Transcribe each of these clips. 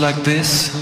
like this.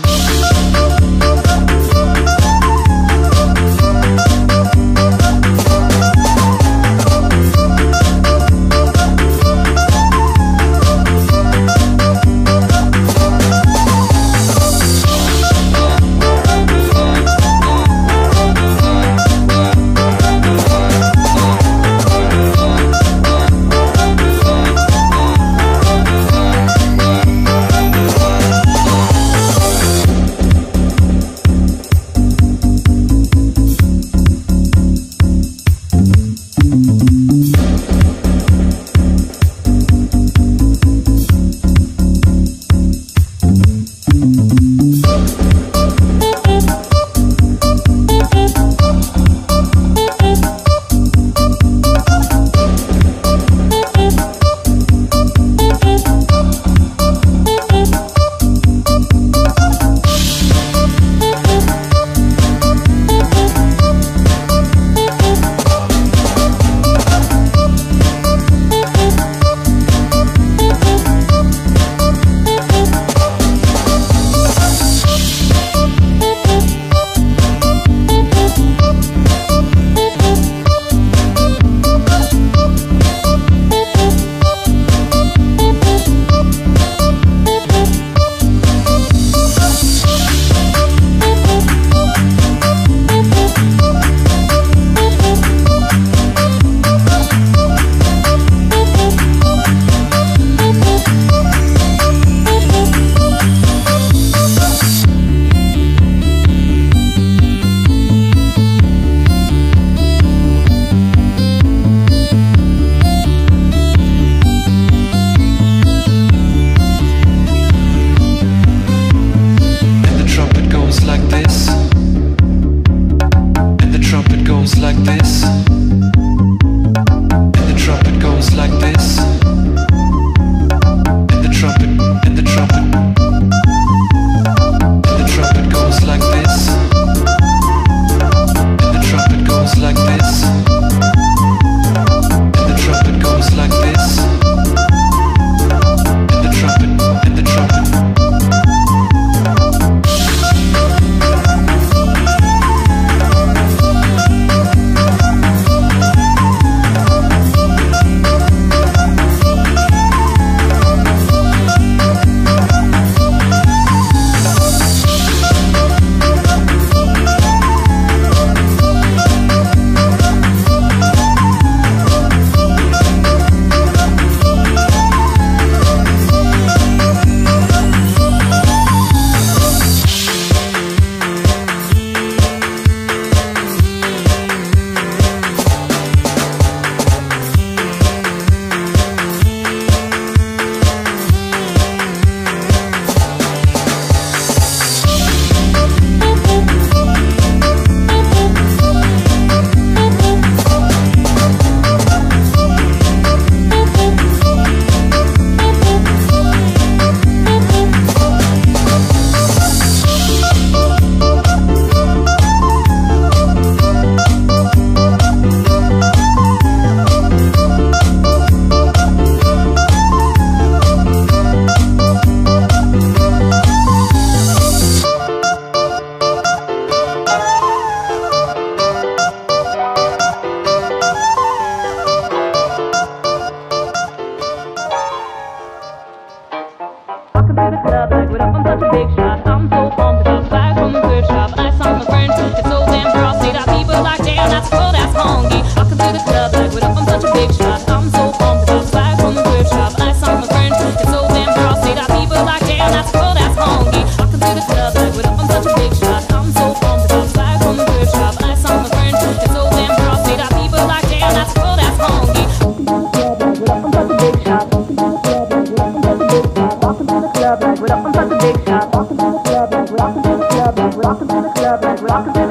Welcome to the club, welcome to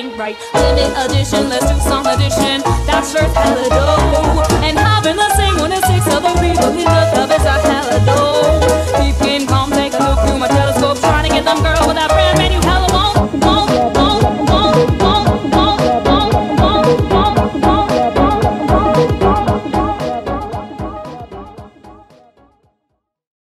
ain't right. Limit addition, let's do some addition. That's hella halido. And having the same one as six other people in the club is a halido. Peep game, come take a look through my telescope. Trying to get them girl with that brand menu.